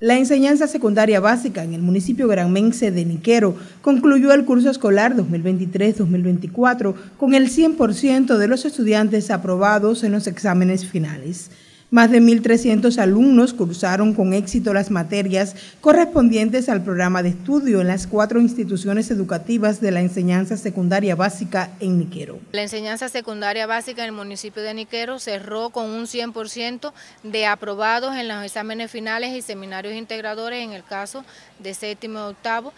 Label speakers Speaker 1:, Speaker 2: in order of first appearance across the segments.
Speaker 1: La enseñanza secundaria básica en el municipio granmense de Niquero concluyó el curso escolar 2023-2024 con el 100% de los estudiantes aprobados en los exámenes finales. Más de 1.300 alumnos cursaron con éxito las materias correspondientes al programa de estudio en las cuatro instituciones educativas de la enseñanza secundaria básica en Niquero.
Speaker 2: La enseñanza secundaria básica en el municipio de Niquero cerró con un 100% de aprobados en los exámenes finales y seminarios integradores en el caso de séptimo y octavo.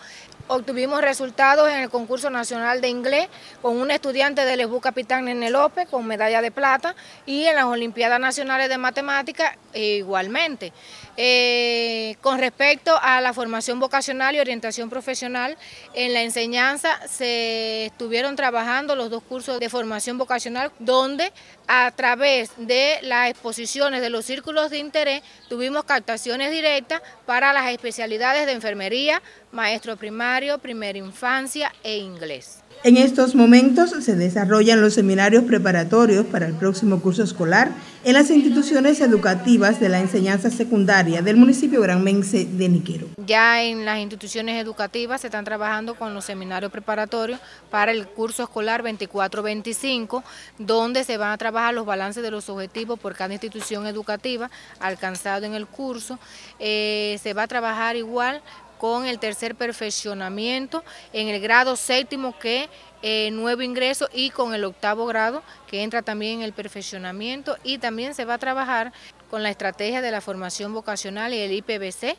Speaker 2: Obtuvimos resultados en el concurso nacional de inglés con un estudiante del EBU Capitán Nene López con medalla de plata y en las Olimpiadas Nacionales de Matemáticas igualmente. Eh, con respecto a la formación vocacional y orientación profesional, en la enseñanza se estuvieron trabajando los dos cursos de formación vocacional donde a través de las exposiciones de los círculos de interés tuvimos captaciones directas para las especialidades de enfermería, maestro primario, primera infancia e inglés.
Speaker 1: En estos momentos se desarrollan los seminarios preparatorios para el próximo curso escolar en las instituciones educativas de la enseñanza secundaria del municipio granmense de Niquero.
Speaker 2: Ya en las instituciones educativas se están trabajando con los seminarios preparatorios para el curso escolar 24-25, donde se van a trabajar los balances de los objetivos por cada institución educativa alcanzado en el curso. Eh, se va a trabajar igual con el tercer perfeccionamiento en el grado séptimo que eh, nuevo ingreso y con el octavo grado que entra también en el perfeccionamiento y también se va a trabajar con la estrategia de la formación vocacional y el IPBC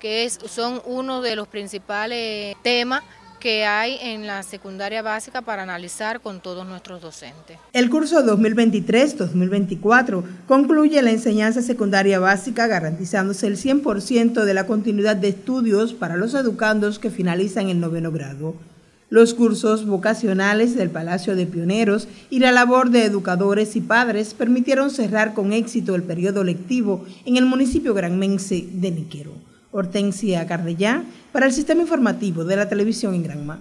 Speaker 2: que son uno de los principales temas que hay en la secundaria básica para analizar con todos nuestros docentes.
Speaker 1: El curso 2023-2024 concluye la enseñanza secundaria básica garantizándose el 100% de la continuidad de estudios para los educandos que finalizan el noveno grado. Los cursos vocacionales del Palacio de Pioneros y la labor de educadores y padres permitieron cerrar con éxito el periodo lectivo en el municipio granmense de Niquero. Hortensia Cardellá, para el Sistema Informativo de la Televisión en Granma.